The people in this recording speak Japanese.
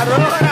Aurora.